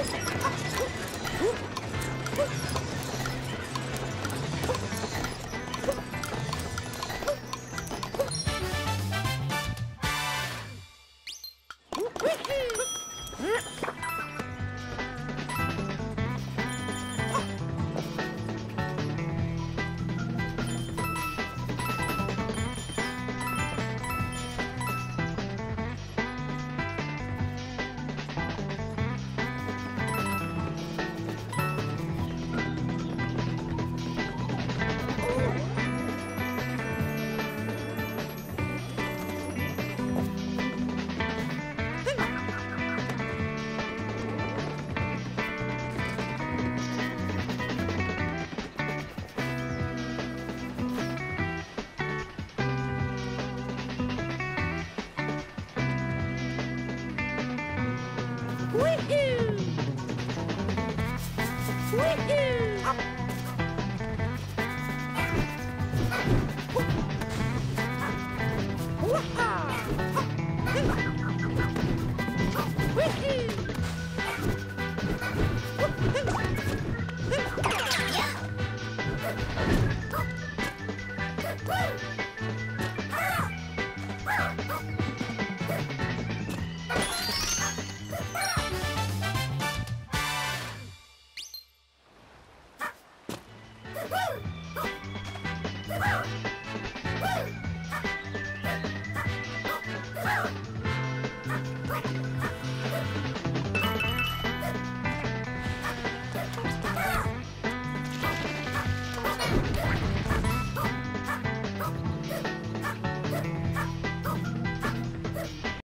Oh! Woohoo! Woo!